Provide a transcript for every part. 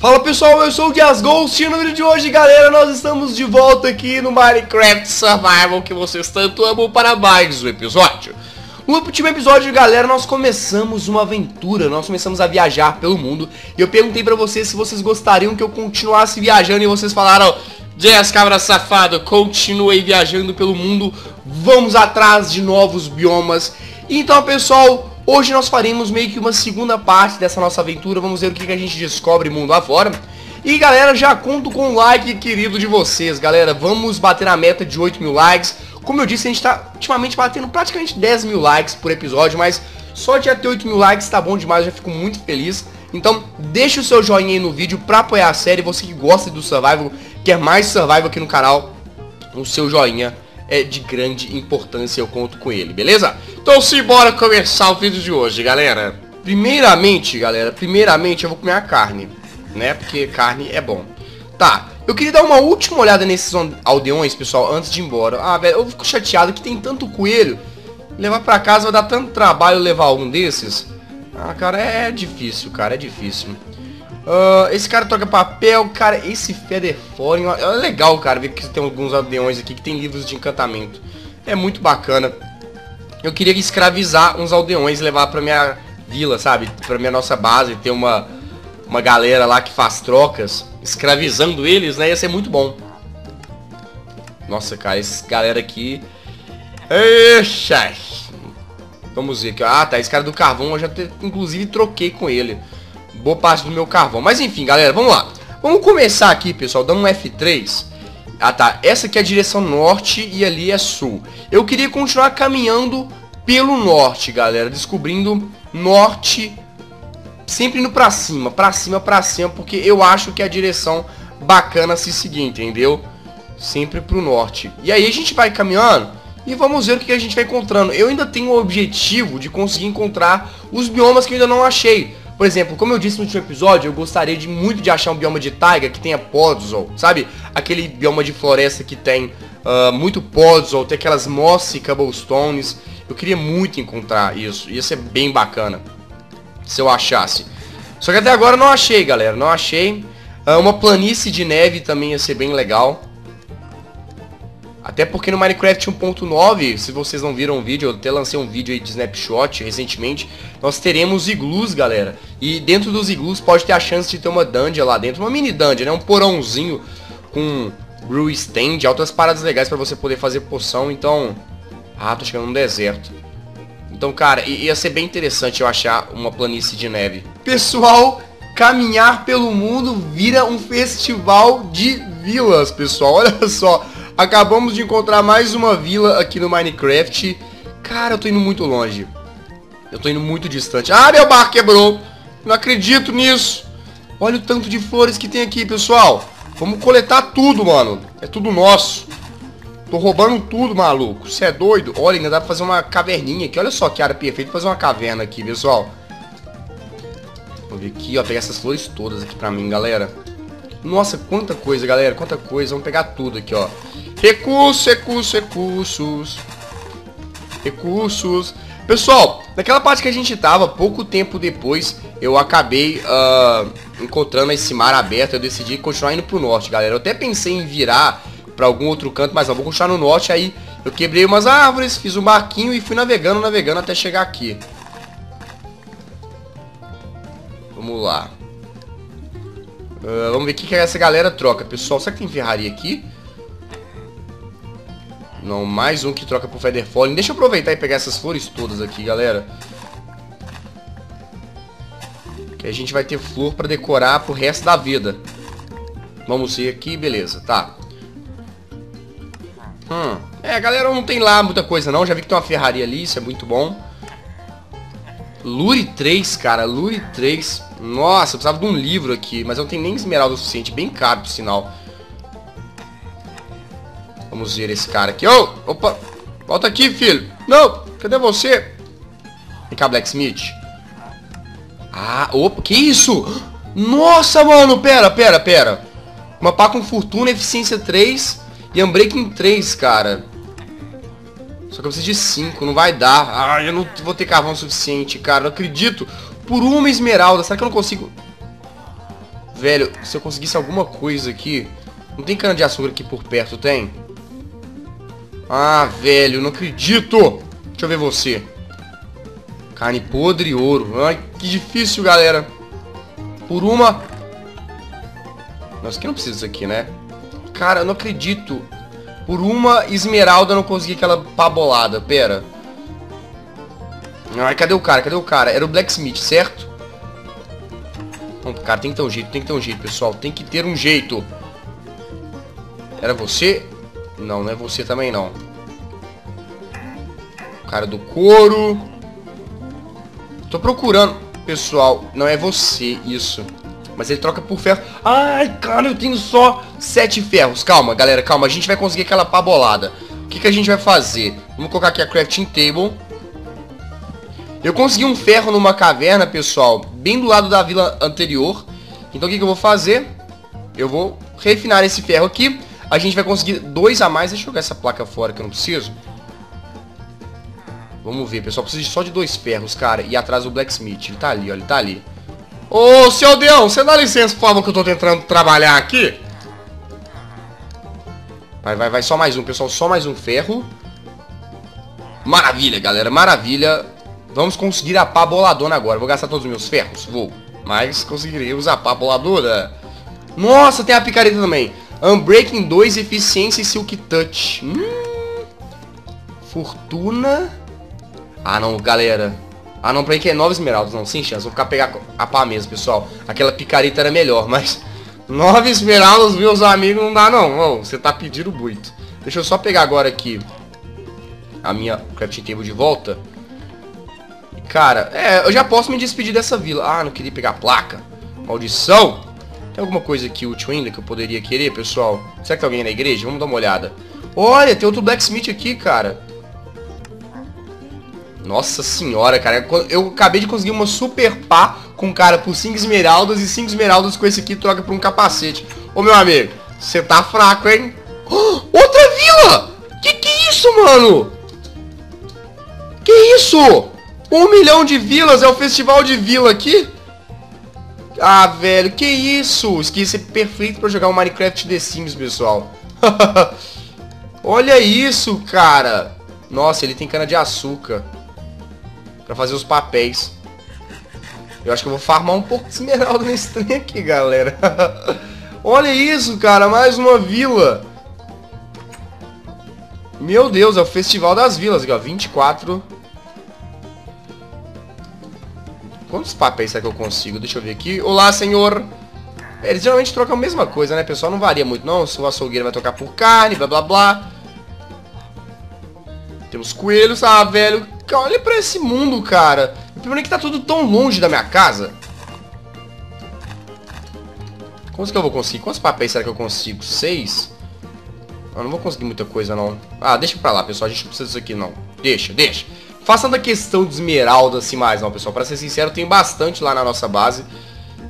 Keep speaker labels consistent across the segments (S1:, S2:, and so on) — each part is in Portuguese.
S1: Fala pessoal, eu sou o Dias Ghost e no vídeo de hoje, galera, nós estamos de volta aqui no Minecraft Survival que vocês tanto amam para mais um episódio. No último episódio, galera, nós começamos uma aventura, nós começamos a viajar pelo mundo e eu perguntei pra vocês se vocês gostariam que eu continuasse viajando e vocês falaram Jazz, cabra safado, continuei viajando pelo mundo, vamos atrás de novos biomas. Então, pessoal, Hoje nós faremos meio que uma segunda parte dessa nossa aventura, vamos ver o que, que a gente descobre mundo afora. E galera, já conto com o like querido de vocês, galera, vamos bater a meta de 8 mil likes. Como eu disse, a gente tá ultimamente batendo praticamente 10 mil likes por episódio, mas só de até 8 mil likes tá bom demais, já fico muito feliz. Então, deixa o seu joinha aí no vídeo pra apoiar a série, você que gosta do Survival, quer mais Survival aqui no canal, o seu joinha é de grande importância, eu conto com ele, beleza? Então simbora começar o vídeo de hoje, galera. Primeiramente, galera, primeiramente eu vou comer a carne, né? Porque carne é bom. Tá, eu queria dar uma última olhada nesses aldeões, pessoal, antes de ir embora. Ah, velho, eu fico chateado que tem tanto coelho. Levar pra casa vai dar tanto trabalho levar um desses. Ah, cara, é difícil, cara, é difícil. Uh, esse cara troca papel, cara, esse Feather Falling, é legal, cara, ver que tem alguns aldeões aqui que tem livros de encantamento. É muito bacana. Eu queria escravizar uns aldeões e levar pra minha vila, sabe? Pra minha nossa base, ter uma, uma galera lá que faz trocas, escravizando eles, né? Ia ser muito bom. Nossa, cara, esse galera aqui... Vamos ver aqui. Ah, tá, esse cara do carvão eu já, te, inclusive, troquei com ele boa parte do meu carvão. Mas enfim, galera, vamos lá. Vamos começar aqui, pessoal, dando um F3. Ah, tá. Essa aqui é a direção norte e ali é sul. Eu queria continuar caminhando pelo norte, galera. Descobrindo norte, sempre indo pra cima, pra cima, pra cima, porque eu acho que é a direção bacana se seguir, entendeu? Sempre pro norte. E aí a gente vai caminhando e vamos ver o que a gente vai encontrando. Eu ainda tenho o objetivo de conseguir encontrar os biomas que eu ainda não achei. Por exemplo, como eu disse no último episódio, eu gostaria de muito de achar um bioma de taiga que tenha podzol, sabe? Aquele bioma de floresta que tem uh, muito podzol, tem aquelas mossy cobblestones. Eu queria muito encontrar isso, ia ser bem bacana se eu achasse. Só que até agora não achei, galera, não achei. Uh, uma planície de neve também ia ser bem legal. Até porque no Minecraft 1.9, se vocês não viram o vídeo, eu até lancei um vídeo aí de snapshot recentemente, nós teremos iglus, galera. E dentro dos iglus pode ter a chance de ter uma dungeon lá dentro, uma mini dungeon, né? Um porãozinho com brew stand, altas paradas legais para você poder fazer poção, então... Ah, tô chegando no deserto. Então, cara, ia ser bem interessante eu achar uma planície de neve. Pessoal, caminhar pelo mundo vira um festival de vilas, pessoal. Olha só, Acabamos de encontrar mais uma vila aqui no Minecraft. Cara, eu tô indo muito longe. Eu tô indo muito distante. Ah, meu barco quebrou. Não acredito nisso. Olha o tanto de flores que tem aqui, pessoal. Vamos coletar tudo, mano. É tudo nosso. Tô roubando tudo, maluco. Você é doido? Olha, ainda dá pra fazer uma caverninha aqui. Olha só que área perfeita fazer uma caverna aqui, pessoal. Vou ver aqui, ó. Pegar essas flores todas aqui pra mim, galera. Nossa, quanta coisa, galera. Quanta coisa. Vamos pegar tudo aqui, ó. Recursos, recursos, recursos. Recursos. Pessoal, naquela parte que a gente tava, pouco tempo depois, eu acabei uh, encontrando esse mar aberto. Eu decidi continuar indo pro norte, galera. Eu até pensei em virar para algum outro canto, mas vou continuar no norte. Aí eu quebrei umas árvores, fiz um barquinho e fui navegando, navegando até chegar aqui. Vamos lá. Uh, vamos ver o que, que essa galera troca. Pessoal, será que tem ferraria aqui? Não, mais um que troca pro Feather Falling. Deixa eu aproveitar e pegar essas flores todas aqui, galera. Que a gente vai ter flor pra decorar pro resto da vida. Vamos ver aqui, beleza, tá. Hum, é, galera, não tem lá muita coisa não. Já vi que tem uma ferraria ali, isso é muito bom. Lure 3, cara, Lure 3. Nossa, eu precisava de um livro aqui, mas eu não tenho nem esmeralda o suficiente. Bem caro, por sinal. Vamos ver esse cara aqui. Oh, opa, volta aqui, filho. Não, cadê você? Vem cá, Blacksmith. Ah, opa, que isso? Nossa, mano, pera, pera, pera. Uma pá com fortuna, eficiência 3 e unbreaking 3, cara. Só que eu preciso de 5, não vai dar. Ah, eu não vou ter carvão suficiente, cara. Não acredito. Por uma esmeralda, será que eu não consigo... Velho, se eu conseguisse alguma coisa aqui... Não tem cana de açúcar aqui por perto, tem? Ah, velho, não acredito! Deixa eu ver você. Carne podre e ouro. Ai, que difícil, galera. Por uma... Nossa, aqui não precisa disso aqui, né? Cara, eu não acredito. Por uma esmeralda eu não consegui aquela pabolada. Pera. Ai, cadê o cara? Cadê o cara? Era o Blacksmith, certo? Não, cara, tem que ter um jeito, tem que ter um jeito, pessoal. Tem que ter um jeito. Era você? Não, não é você também, não. Cara do couro. Tô procurando. Pessoal, não é você, isso. Mas ele troca por ferro. Ai, cara, eu tenho só sete ferros. Calma, galera, calma. A gente vai conseguir aquela pabolada. O que, que a gente vai fazer? Vamos colocar aqui a crafting table. Eu consegui um ferro numa caverna, pessoal, bem do lado da vila anterior. Então o que, que eu vou fazer? Eu vou refinar esse ferro aqui. A gente vai conseguir dois a mais. Deixa eu jogar essa placa fora que eu não preciso. Vamos ver, pessoal. Preciso só de dois ferros, cara. E atrás o Blacksmith. Ele tá ali, olha. Ele tá ali. Ô, seu Deão, você dá licença, por favor, que eu tô tentando trabalhar aqui? Vai, vai, vai, só mais um, pessoal, só mais um ferro. Maravilha, galera, maravilha. Vamos conseguir a pá boladona agora. Vou gastar todos os meus ferros? Vou. Mas conseguirei usar a pá boladora. Nossa, tem a picareta também. Unbreaking 2, eficiência e Silk Touch. Hum, fortuna. Ah, não, galera. Ah, não, pra que é 9 esmeraldas. Não, sem chance. Vou ficar pegar a pá mesmo, pessoal. Aquela picareta era melhor, mas... 9 esmeraldas, meus amigos, não dá não. você tá pedindo muito. Deixa eu só pegar agora aqui a minha crafting table de volta. Cara, é, eu já posso me despedir dessa vila. Ah, não queria pegar a placa. Maldição. Tem alguma coisa aqui útil ainda que eu poderia querer, pessoal? Será que tem alguém na igreja? Vamos dar uma olhada. Olha, tem outro blacksmith aqui, cara. Nossa senhora, cara. Eu acabei de conseguir uma super pá com um cara por 5 esmeraldas e 5 esmeraldas com esse aqui troca por um capacete. Ô, meu amigo, você tá fraco, hein? Oh, outra vila! Que que é isso, mano? Que isso? Um milhão de vilas? É o festival de vila aqui? Ah, velho, que isso? Ser perfeito pra jogar o um Minecraft The Sims, pessoal. Olha isso, cara. Nossa, ele tem cana de açúcar pra fazer os papéis. Eu acho que eu vou farmar um pouco de esmeralda nesse trem aqui, galera. Olha isso, cara, mais uma vila. Meu Deus, é o Festival das Vilas aqui, ó. 24. Quantos papéis será que eu consigo? Deixa eu ver aqui. Olá, senhor. Eles geralmente trocam a mesma coisa, né, pessoal? Não varia muito, não. Se o açougueiro vai trocar por carne, blá, blá, blá. Temos coelhos. Ah, velho, olha pra esse mundo, cara. O problema é que tá tudo tão longe da minha casa. Quantos que eu vou conseguir? Quantos papéis será que eu consigo? Seis? Eu não vou conseguir muita coisa, não. Ah, deixa pra lá, pessoal. A gente não precisa disso aqui, não. Deixa, deixa. Façam da questão de esmeralda assim mais, não, pessoal. Pra ser sincero, tem bastante lá na nossa base.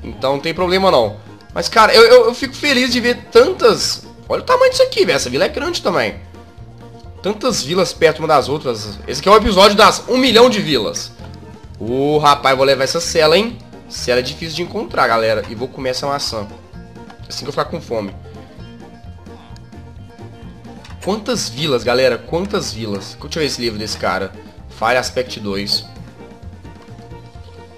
S1: Então não tem problema, não. Mas, cara, eu, eu, eu fico feliz de ver tantas... Olha o tamanho disso aqui, velho. Essa vila é grande também. Tantas vilas perto uma das outras. Esse aqui é o episódio das 1 milhão de vilas. Ô, oh, rapaz, vou levar essa cela, hein? Cela é difícil de encontrar, galera. E vou comer essa maçã. Assim que eu ficar com fome. Quantas vilas, galera? Quantas vilas? Deixa eu ver esse livro desse cara. Fire Aspect 2.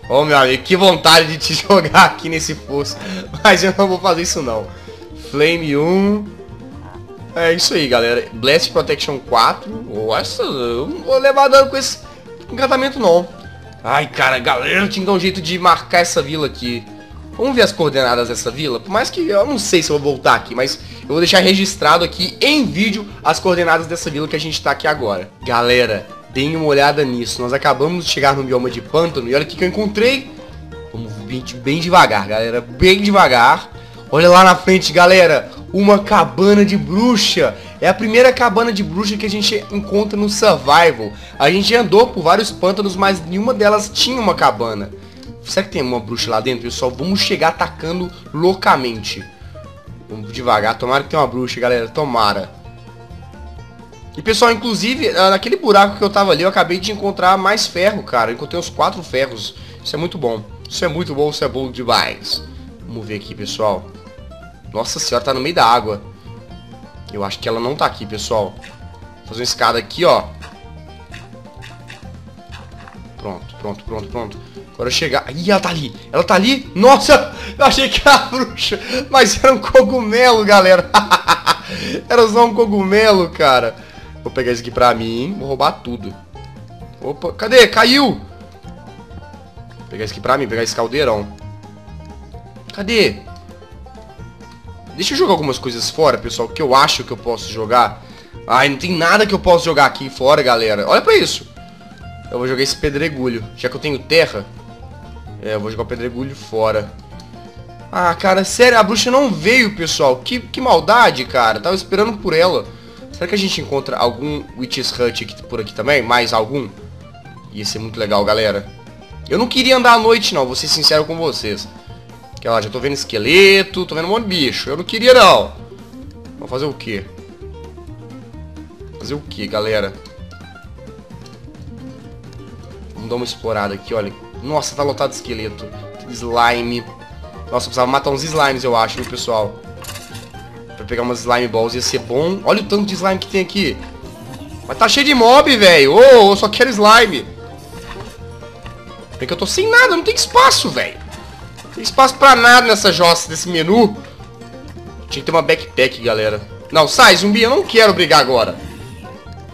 S1: Ô, oh, meu amigo, que vontade de te jogar aqui nesse poço. Mas eu não vou fazer isso, não. Flame 1... É isso aí, galera. Blast Protection 4. Nossa, eu não vou levar dano com esse encantamento, não. Ai, cara, galera, tinha que dar um jeito de marcar essa vila aqui. Vamos ver as coordenadas dessa vila? Por mais que eu não sei se eu vou voltar aqui, mas eu vou deixar registrado aqui em vídeo as coordenadas dessa vila que a gente tá aqui agora. Galera, deem uma olhada nisso. Nós acabamos de chegar no bioma de pântano e olha o que eu encontrei. Vamos bem, bem devagar, galera. Bem devagar. Olha lá na frente, galera uma cabana de bruxa. É a primeira cabana de bruxa que a gente encontra no Survival. A gente andou por vários pântanos, mas nenhuma delas tinha uma cabana. Será que tem uma bruxa lá dentro, pessoal? Vamos chegar atacando loucamente. Vamos devagar. Tomara que tenha uma bruxa, galera. Tomara. E, pessoal, inclusive, ah, naquele buraco que eu tava ali, eu acabei de encontrar mais ferro, cara. Eu encontrei uns quatro ferros. Isso é muito bom. Isso é muito bom, isso é bom demais. Vamos ver aqui, pessoal. Nossa senhora, tá no meio da água. Eu acho que ela não tá aqui, pessoal. Vou fazer uma escada aqui, ó. Pronto, pronto, pronto, pronto. Agora chegar... Ih, ela tá ali. Ela tá ali. Nossa, eu achei que era a bruxa. Mas era um cogumelo, galera. era só um cogumelo, cara. Vou pegar isso aqui pra mim. Vou roubar tudo. Opa, cadê? Caiu! Vou pegar isso aqui pra mim, pegar esse caldeirão. Cadê? Deixa eu jogar algumas coisas fora, pessoal, que eu acho que eu posso jogar. Ai, não tem nada que eu possa jogar aqui fora, galera. Olha pra isso. Eu vou jogar esse pedregulho. Já que eu tenho terra, é, eu vou jogar o pedregulho fora. Ah, cara, sério, a bruxa não veio, pessoal. Que, que maldade, cara. Tava esperando por ela. Será que a gente encontra algum Witch's Hut aqui, por aqui também? Mais algum? Ia ser muito legal, galera. Eu não queria andar à noite, não. Vou ser sincero com vocês. Que, ó, já tô vendo esqueleto, tô vendo um monte de bicho. Eu não queria, não. Vamos fazer o quê? Fazer o quê, galera? Vamos dar uma explorada aqui, olha. Nossa, tá lotado de esqueleto. Slime. Nossa, precisava matar uns slimes, eu acho, viu, pessoal? Pra pegar umas slime balls ia ser bom. Olha o tanto de slime que tem aqui. Mas tá cheio de mob, velho. Ô, oh, eu só quero slime. Bem que eu tô sem nada, não tem espaço, velho. Não tem espaço pra nada nessa jossa desse menu. Tinha que ter uma backpack, galera. Não, sai, zumbi, eu não quero brigar agora.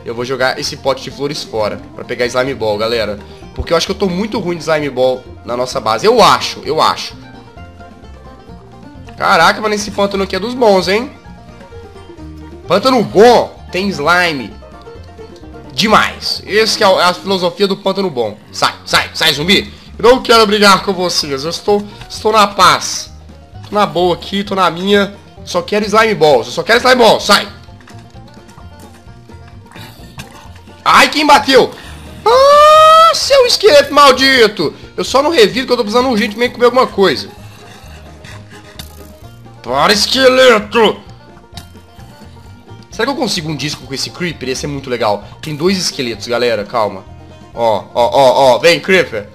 S1: Eu vou jogar esse pote de flores fora. Pra pegar slime ball, galera. Porque eu acho que eu tô muito ruim de slime ball na nossa base. Eu acho, eu acho. Caraca, mas esse pântano aqui é dos bons, hein? Pântano bom tem slime. Demais. Esse é a filosofia do pântano bom. Sai, sai, sai, zumbi. Eu não quero brigar com vocês. Eu estou, estou na paz. Tô na boa aqui, tô na minha. Só quero slime balls. Eu só quero slime balls. Sai. Ai, quem bateu? Ah, seu esqueleto maldito. Eu só não reviro que eu tô precisando urgentemente comer alguma coisa. Para, esqueleto! Será que eu consigo um disco com esse Creeper? Ia ser muito legal. Tem dois esqueletos, galera. Calma. Ó, ó, ó, ó. Vem, Creeper.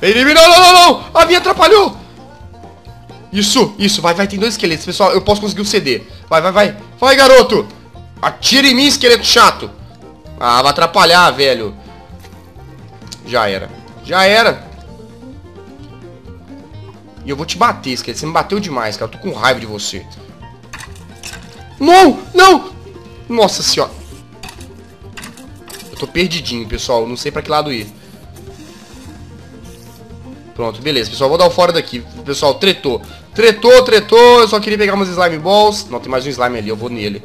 S1: Vem, vem, não, não, não, não. A minha atrapalhou. Isso, isso. Vai, vai. Tem dois esqueletos. Pessoal, eu posso conseguir o CD. Vai, vai, vai. Vai, garoto. Atira em mim, esqueleto chato. Ah, vai atrapalhar, velho. Já era. Já era. E eu vou te bater, esqueleto. Você me bateu demais, cara. Eu tô com raiva de você. Não! Não! Nossa senhora. Eu tô perdidinho, pessoal. Não sei pra que lado ir. Pronto, beleza. Pessoal, vou dar o fora daqui. Pessoal, tretou. Tretou, tretou. Eu só queria pegar umas slime balls. Não, tem mais um slime ali. Eu vou nele.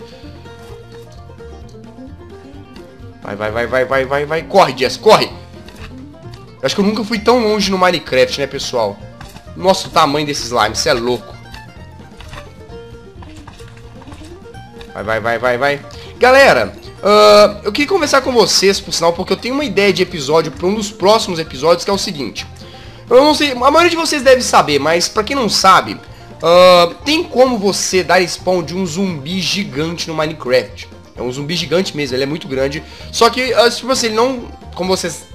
S1: Vai, vai, vai, vai, vai, vai, vai. Corre, Jess, corre. Eu acho que eu nunca fui tão longe no Minecraft, né, pessoal? Nossa, o tamanho desse slime, isso é louco. Vai, vai, vai, vai. Galera, uh, eu queria conversar com vocês, por sinal, porque eu tenho uma ideia de episódio para um dos próximos episódios, que é o seguinte. Eu não sei, a maioria de vocês deve saber, mas para quem não sabe, uh, tem como você dar spawn de um zumbi gigante no Minecraft. É um zumbi gigante mesmo, ele é muito grande. Só que, uh, tipo assim, ele não, como vocês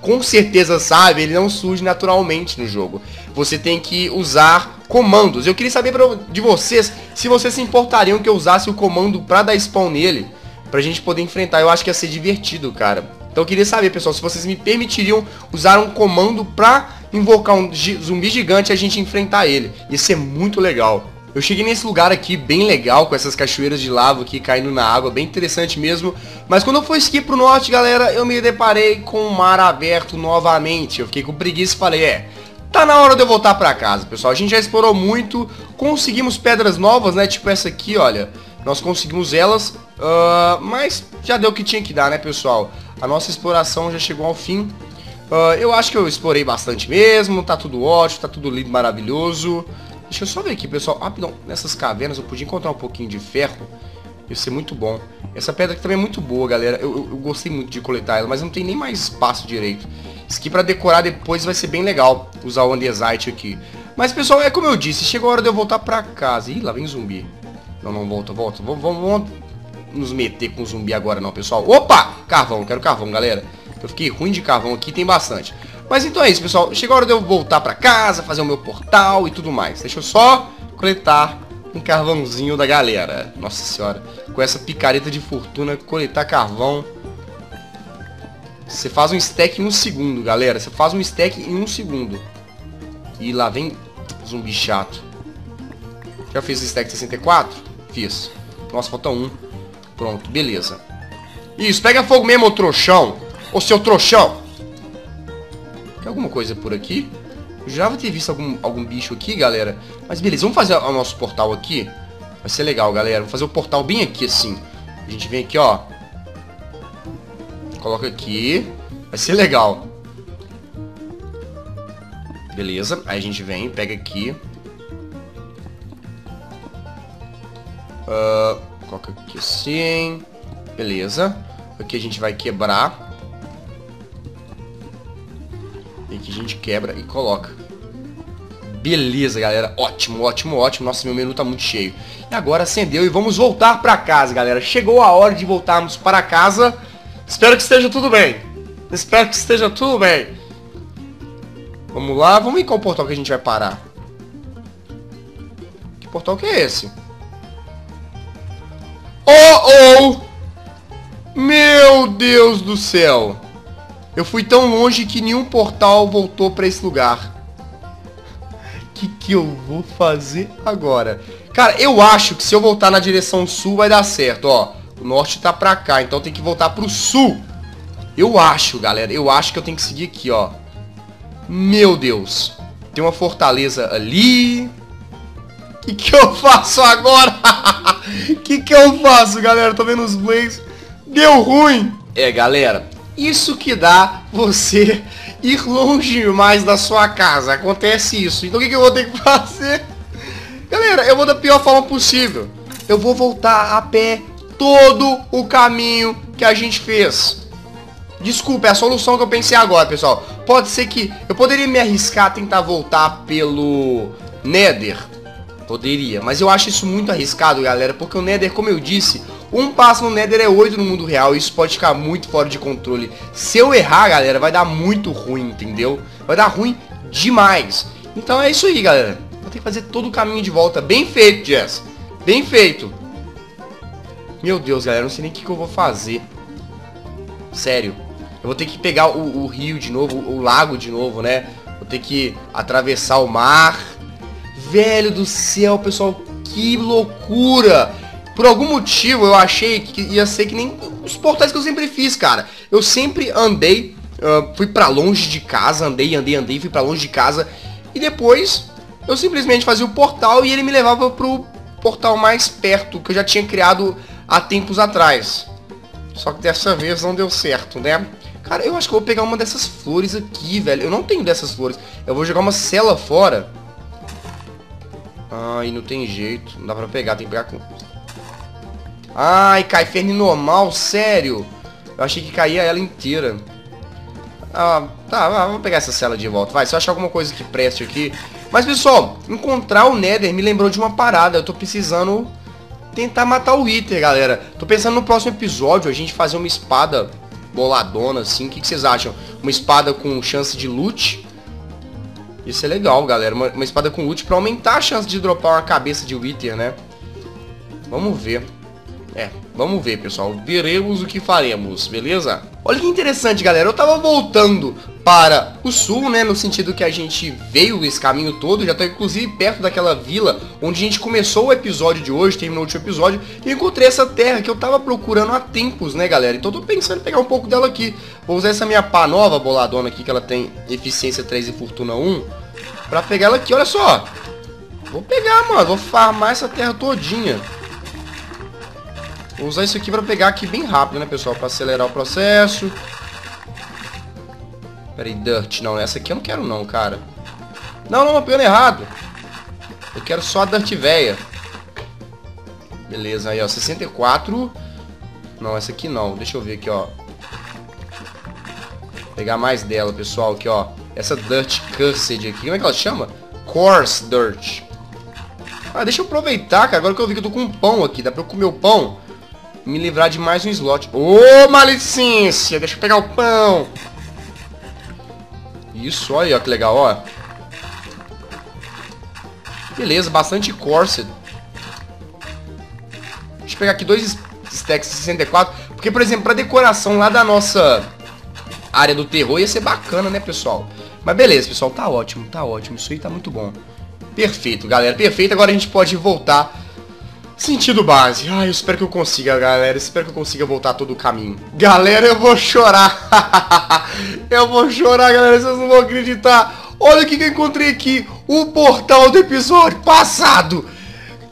S1: com certeza sabe, ele não surge naturalmente no jogo. Você tem que usar comandos. Eu queria saber pra, de vocês se vocês se importariam que eu usasse o comando pra dar spawn nele, pra gente poder enfrentar. Eu acho que ia ser divertido, cara. Então eu queria saber, pessoal, se vocês me permitiriam usar um comando pra invocar um zumbi gigante e a gente enfrentar ele. Ia ser muito legal. Eu cheguei nesse lugar aqui bem legal, com essas cachoeiras de lava aqui caindo na água, bem interessante mesmo. Mas quando eu fui aqui pro norte, galera, eu me deparei com o mar aberto novamente. Eu fiquei com preguiça e falei, é, tá na hora de eu voltar pra casa, pessoal. A gente já explorou muito, conseguimos pedras novas, né, tipo essa aqui, olha. Nós conseguimos elas, uh, mas já deu o que tinha que dar, né, pessoal? A nossa exploração já chegou ao fim. Uh, eu acho que eu explorei bastante mesmo, tá tudo ótimo, tá tudo lindo, maravilhoso. Deixa eu só ver aqui, pessoal. Rapidão, nessas cavernas eu podia encontrar um pouquinho de ferro. Ia ser muito bom. Essa pedra aqui também é muito boa, galera. Eu, eu, eu, gostei muito de coletar ela, mas não tem nem mais espaço direito. Isso aqui pra decorar depois vai ser bem legal, usar o andesite aqui. Mas, pessoal, é como eu disse, chegou a hora de eu voltar pra casa. Ih, lá vem zumbi. Não, não, volta, volta. Vamos, vamos, vamos nos meter com zumbi agora não, pessoal. Opa! Carvão, quero carvão, galera. Eu fiquei ruim de carvão aqui, tem bastante. Mas então é isso, pessoal. Chegou a hora de eu voltar pra casa, fazer o meu portal e tudo mais. Deixa eu só coletar um carvãozinho da galera. Nossa senhora. Com essa picareta de fortuna, coletar carvão. Você faz um stack em um segundo, galera. Você faz um stack em um segundo. E lá vem zumbi chato. Já fiz o stack 64? Fiz. Nossa, falta um. Pronto, beleza. Isso, pega fogo mesmo, trouxão. Ô seu trouxão. Tem alguma coisa por aqui? Eu já vou ter visto algum, algum bicho aqui, galera. Mas beleza, vamos fazer o nosso portal aqui. Vai ser legal, galera. Vamos fazer o portal bem aqui, assim. A gente vem aqui, ó. Coloca aqui. Vai ser legal. Beleza. Aí a gente vem, pega aqui. Uh, coloca aqui assim. Beleza. Aqui a gente vai quebrar. E aqui a gente quebra e coloca. Beleza, galera. Ótimo, ótimo, ótimo. Nossa, meu menu tá muito cheio. E agora acendeu e vamos voltar pra casa, galera. Chegou a hora de voltarmos para casa. Espero que esteja tudo bem. Espero que esteja tudo bem. Vamos lá. Vamos ver qual portal que a gente vai parar. Que portal que é esse? Oh, oh! Meu Deus do céu! Eu fui tão longe que nenhum portal voltou para esse lugar. O que, que eu vou fazer agora? Cara, eu acho que se eu voltar na direção sul vai dar certo, ó. O norte tá pra cá, então tem que voltar pro sul. Eu acho, galera. Eu acho que eu tenho que seguir aqui, ó. Meu Deus. Tem uma fortaleza ali. O que, que eu faço agora? O que, que eu faço, galera? Tô vendo os blaze. Deu ruim. É, galera. Isso que dá você ir longe mais da sua casa. Acontece isso. Então o que, eu vou ter que fazer? Galera, eu vou da pior forma possível. Eu vou voltar a pé todo o caminho que a gente fez. Desculpa, é a solução que eu pensei agora, pessoal. Pode ser que eu poderia me arriscar a tentar voltar pelo Nether. Poderia, mas eu acho isso muito arriscado, galera, porque o Nether, como eu disse, um passo no Nether é 8 no mundo real isso pode ficar muito fora de controle. Se eu errar, galera, vai dar muito ruim, entendeu? Vai dar ruim demais. Então é isso aí, galera. Vou ter que fazer todo o caminho de volta. Bem feito, Jess. Bem feito. Meu Deus, galera, não sei nem o que, que eu vou fazer. Sério. Eu vou ter que pegar o, o rio de novo, o, o lago de novo, né? Vou ter que atravessar o mar. Velho do céu, pessoal, que loucura! Por algum motivo eu achei que ia ser que nem os portais que eu sempre fiz, cara. Eu sempre andei, uh, fui para longe de casa, andei, andei, andei, fui para longe de casa. E depois eu simplesmente fazia o portal e ele me levava pro portal mais perto, que eu já tinha criado há tempos atrás. Só que dessa vez não deu certo, né? Cara, eu acho que eu vou pegar uma dessas flores aqui, velho. Eu não tenho dessas flores. Eu vou jogar uma cela fora. Ai, não tem jeito. Não dá pra pegar, tem que pegar com... Ai, cai ferne normal, sério. Eu achei que caía ela inteira. Ah, tá, vamos pegar essa cela de volta. Vai, se eu achar alguma coisa que preste aqui. Mas, pessoal, encontrar o Nether me lembrou de uma parada. Eu tô precisando tentar matar o Wither, galera. Tô pensando no próximo episódio a gente fazer uma espada boladona, assim. O que, que vocês acham? Uma espada com chance de loot. Isso é legal, galera. Uma, uma espada com loot pra aumentar a chance de dropar uma cabeça de Wither, né? Vamos ver. É, vamos ver, pessoal. Veremos o que faremos, beleza? Olha que interessante, galera. Eu tava voltando para o sul, né? No sentido que a gente veio esse caminho todo. Já tô, inclusive, perto daquela vila onde a gente começou o episódio de hoje, terminou o último episódio. E encontrei essa terra que eu tava procurando há tempos, né, galera? Então tô pensando em pegar um pouco dela aqui. Vou usar essa minha pá nova boladona aqui, que ela tem eficiência 3 e fortuna 1. Pra pegar ela aqui, olha só. Vou pegar, mano. Vou farmar essa terra todinha. Vou usar isso aqui pra pegar aqui bem rápido, né, pessoal? Pra acelerar o processo. Pera aí, Dirt. Não, essa aqui eu não quero não, cara. Não, não, pegando errado. Eu quero só a Dirt véia. Beleza, aí, ó. 64. Não, essa aqui não. Deixa eu ver aqui, ó. Vou pegar mais dela, pessoal, aqui, ó. Essa Dirt Cursed aqui. Como é que ela chama? Coarse Dirt. Ah, deixa eu aproveitar, cara. Agora que eu vi que eu tô com um pão aqui. Dá pra eu comer o pão me livrar de mais um slot. Ô, oh, malicência! Deixa eu pegar o pão. Isso, olha ó, que legal, ó. Beleza, bastante corset. Deixa eu pegar aqui dois stacks 64. Porque, por exemplo, pra decoração lá da nossa área do terror ia ser bacana, né, pessoal? Mas beleza, pessoal, tá ótimo, tá ótimo. Isso aí tá muito bom. Perfeito, galera, perfeito. Agora a gente pode voltar Sentido base. Ai, eu espero que eu consiga, galera. Eu espero que eu consiga voltar todo o caminho. Galera, eu vou chorar. eu vou chorar, galera. Vocês não vão acreditar. Olha o que, que eu encontrei aqui. O portal do episódio passado.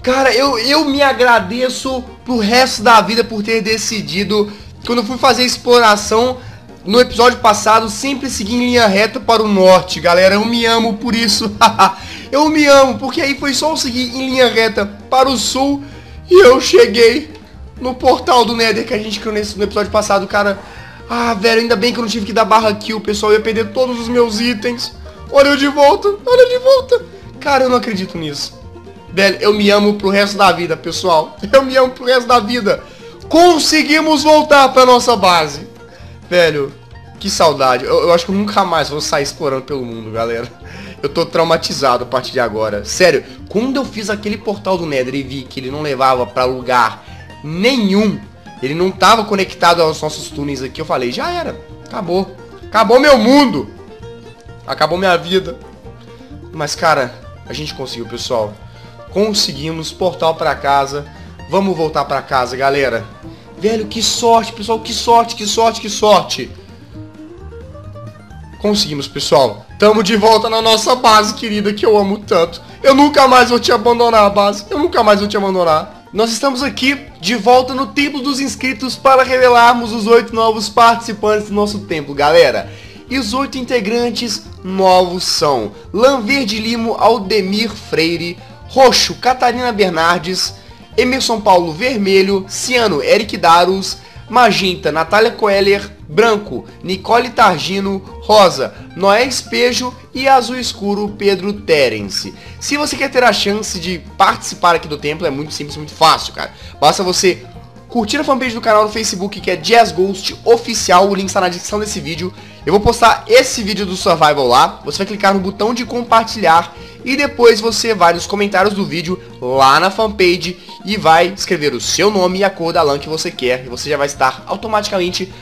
S1: Cara, eu, eu me agradeço pro resto da vida por ter decidido, quando eu fui fazer exploração no episódio passado, sempre seguir em linha reta para o norte, galera. Eu me amo por isso. eu me amo, porque aí foi só seguir em linha reta para o sul e eu cheguei no portal do Nether que a gente criou nesse, no episódio passado, cara. Ah, velho, ainda bem que eu não tive que dar barra kill, pessoal. Eu ia perder todos os meus itens. Olha eu de volta, olha de volta. Cara, eu não acredito nisso. Velho, eu me amo pro resto da vida, pessoal. Eu me amo pro resto da vida. Conseguimos voltar pra nossa base. Velho, que saudade. Eu, eu acho que eu nunca mais vou sair explorando pelo mundo, galera. Eu tô traumatizado a partir de agora. Sério, quando eu fiz aquele portal do Nether e vi que ele não levava pra lugar nenhum, ele não tava conectado aos nossos túneis aqui, eu falei, já era. Acabou. Acabou meu mundo. Acabou minha vida. Mas, cara, a gente conseguiu, pessoal. Conseguimos portal pra casa. Vamos voltar pra casa, galera. Velho, que sorte, pessoal. Que sorte, que sorte, que sorte. Conseguimos, pessoal. Tamo de volta na nossa base, querida, que eu amo tanto. Eu nunca mais vou te abandonar, base. Eu nunca mais vou te abandonar. Nós estamos aqui de volta no Templo dos Inscritos para revelarmos os oito novos participantes do nosso templo, galera. E os oito integrantes novos são Lanverde Limo Aldemir Freire, Roxo Catarina Bernardes, Emerson Paulo Vermelho, Ciano Eric Darus, Magenta Natália Coeller, Branco, Nicole Targino, Rosa, Noé Espejo e Azul Escuro, Pedro Terence. Se você quer ter a chance de participar aqui do templo, é muito simples, muito fácil, cara. Basta você curtir a fanpage do canal no Facebook, que é Jazz Ghost Oficial, o link está na descrição desse vídeo. Eu vou postar esse vídeo do Survival lá, você vai clicar no botão de compartilhar e depois você vai nos comentários do vídeo lá na fanpage e vai escrever o seu nome e a cor da LAN que você quer e você já vai estar automaticamente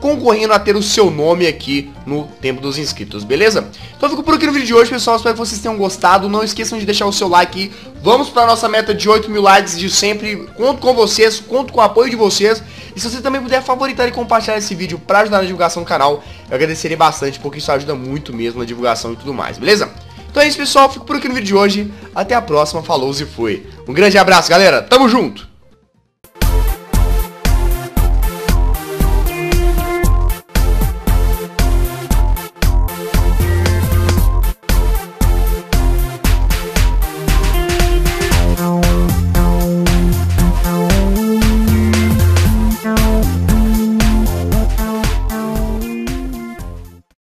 S1: concorrendo a ter o seu nome aqui no tempo dos inscritos, beleza? Então fico por aqui no vídeo de hoje, pessoal. Espero que vocês tenham gostado. Não esqueçam de deixar o seu like. Vamos para nossa meta de 8 mil likes de sempre. Conto com vocês, conto com o apoio de vocês. E se você também puder favoritar e compartilhar esse vídeo para ajudar na divulgação do canal, eu agradeceria bastante, porque isso ajuda muito mesmo na divulgação e tudo mais, beleza? Então é isso, pessoal. Fico por aqui no vídeo de hoje. Até a próxima. Falou e fui. Um grande abraço, galera. Tamo junto!